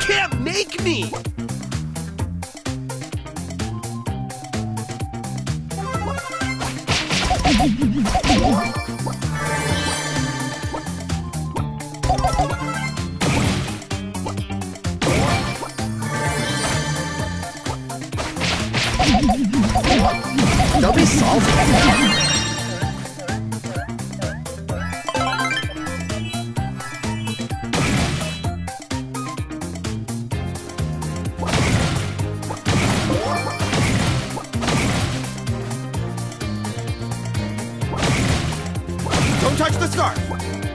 Take me! Don't be salty. Touch the scarf!